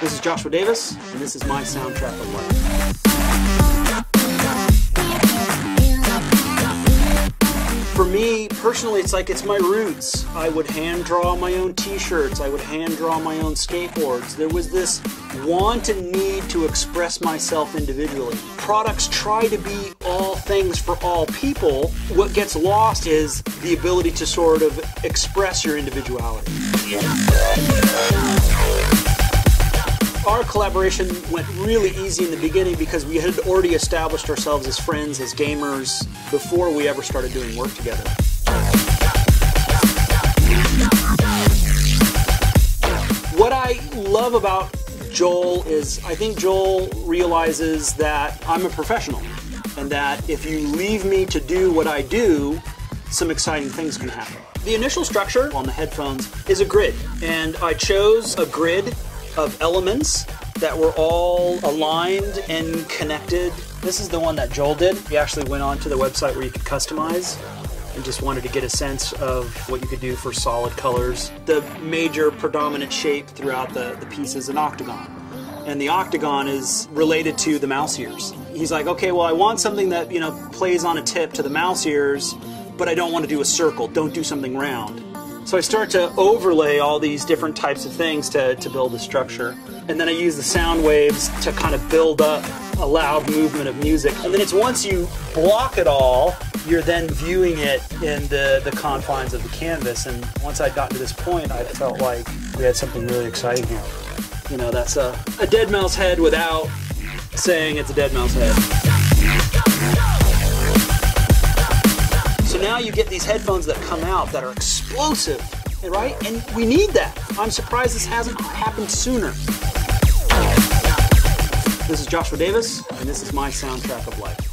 Joshua Davis, and this is my soundtrack of life. For me, personally, it's like it's my roots. I would hand draw my own t shirts, I would hand draw my own skateboards. There was this want and need to express myself individually. Products try to be all things for all people. What gets lost is the ability to sort of express your individuality. Collaboration went really easy in the beginning because we had already established ourselves as friends, as gamers, before we ever started doing work together. What I love about Joel is I think Joel realizes that I'm a professional and that if you leave me to do what I do, some exciting things can happen. The initial structure on the headphones is a grid, and I chose a grid of elements that were all aligned and connected. This is the one that Joel did. He actually went on to the website where you could customize and just wanted to get a sense of what you could do for solid colors. The major predominant shape throughout the, the piece is an octagon. And the octagon is related to the mouse ears. He's like, okay, well, I want something that, you know, plays on a tip to the mouse ears, but I don't want to do a circle. Don't do something round. So I start to overlay all these different types of things to, to build a structure. And then I use the sound waves to kind of build up a loud movement of music. And then it's once you block it all, you're then viewing it in the, the confines of the canvas. And once I'd gotten to this point, I felt like we had something really exciting here. You know, that's a, a deadmau5 head without saying it's a deadmau5 head. Get these headphones that come out that are explosive, right? And we need that. I'm surprised this hasn't happened sooner. This is Joshua Davis, and this is my soundtrack of life.